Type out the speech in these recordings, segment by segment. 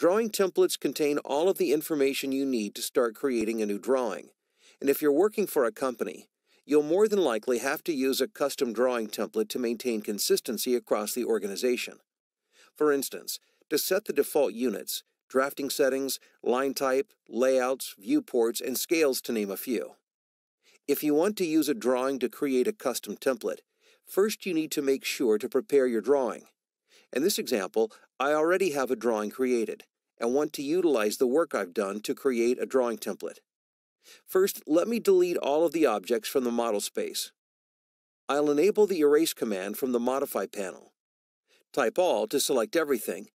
Drawing templates contain all of the information you need to start creating a new drawing. And if you're working for a company, you'll more than likely have to use a custom drawing template to maintain consistency across the organization. For instance, to set the default units, drafting settings, line type, layouts, viewports, and scales to name a few. If you want to use a drawing to create a custom template, first you need to make sure to prepare your drawing. In this example, I already have a drawing created and want to utilize the work I've done to create a drawing template. First, let me delete all of the objects from the model space. I'll enable the Erase command from the Modify panel. Type All to select everything,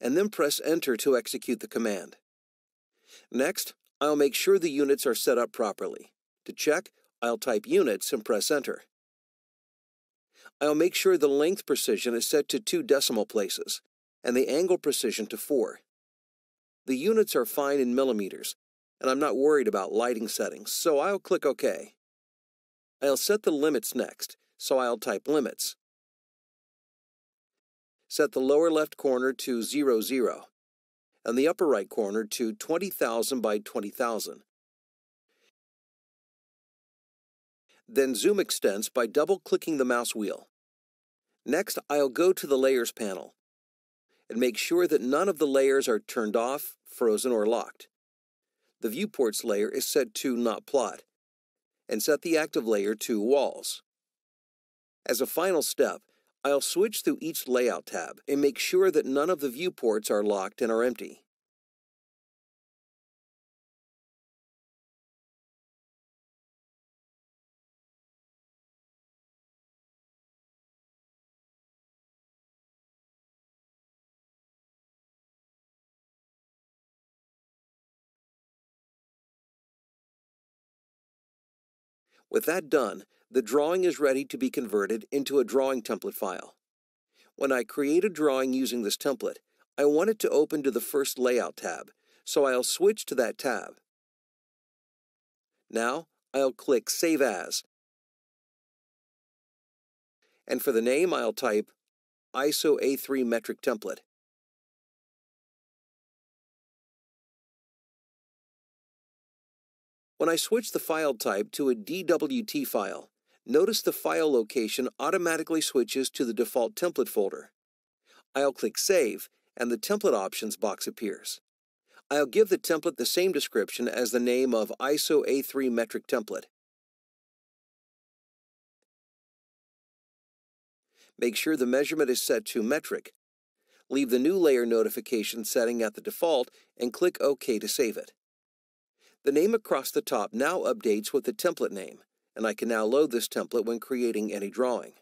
and then press Enter to execute the command. Next, I'll make sure the units are set up properly. To check, I'll type Units and press Enter. I'll make sure the length precision is set to two decimal places and the angle precision to 4. The units are fine in millimeters, and I'm not worried about lighting settings, so I'll click OK. I'll set the limits next, so I'll type Limits. Set the lower left corner to 00, 0 and the upper right corner to 20,000 by 20,000. Then zoom extents by double-clicking the mouse wheel. Next, I'll go to the Layers panel and make sure that none of the layers are turned off, frozen, or locked. The Viewports layer is set to Not Plot, and set the Active layer to Walls. As a final step, I'll switch through each Layout tab and make sure that none of the viewports are locked and are empty. With that done, the drawing is ready to be converted into a drawing template file. When I create a drawing using this template, I want it to open to the first Layout tab, so I'll switch to that tab. Now, I'll click Save As. And for the name, I'll type ISO A3 metric template. When I switch the file type to a DWT file, notice the file location automatically switches to the default template folder. I'll click Save, and the Template Options box appears. I'll give the template the same description as the name of ISO A3 metric template. Make sure the measurement is set to metric. Leave the new layer notification setting at the default and click OK to save it. The name across the top now updates with the template name, and I can now load this template when creating any drawing.